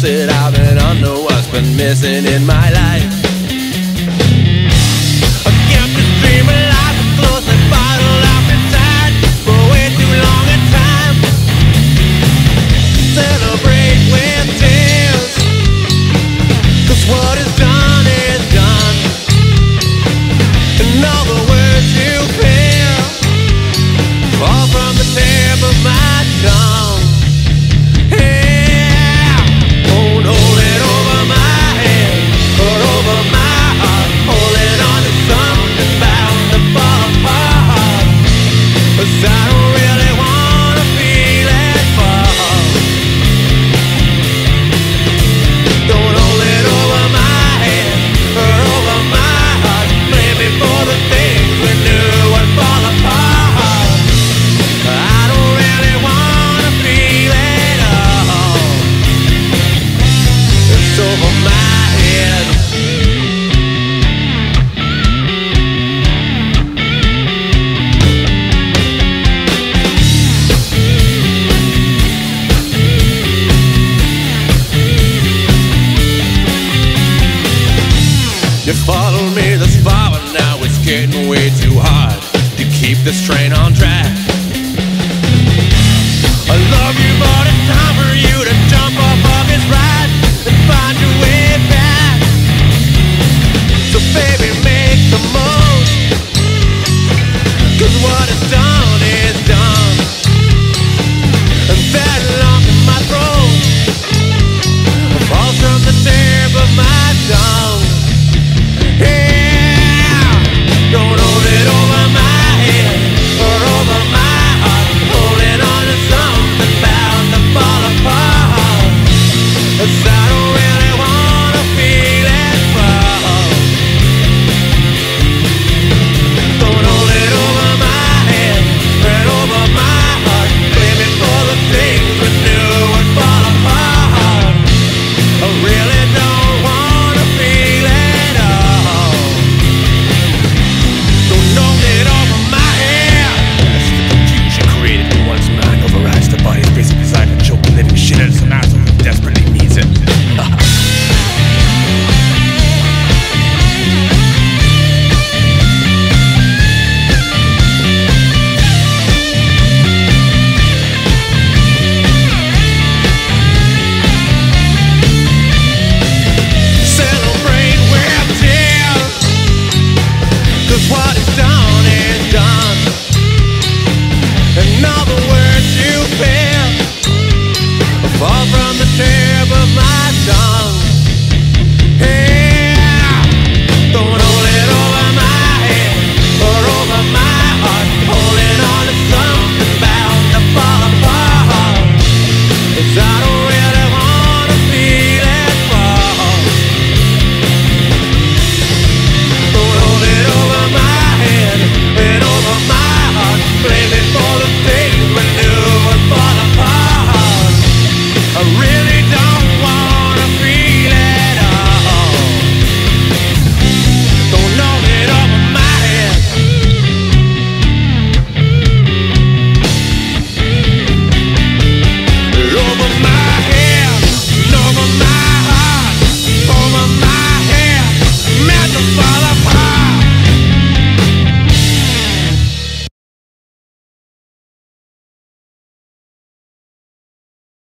said I've been under what's been missing in my life. You followed me this far, but now it's getting way too hard to keep this train on track.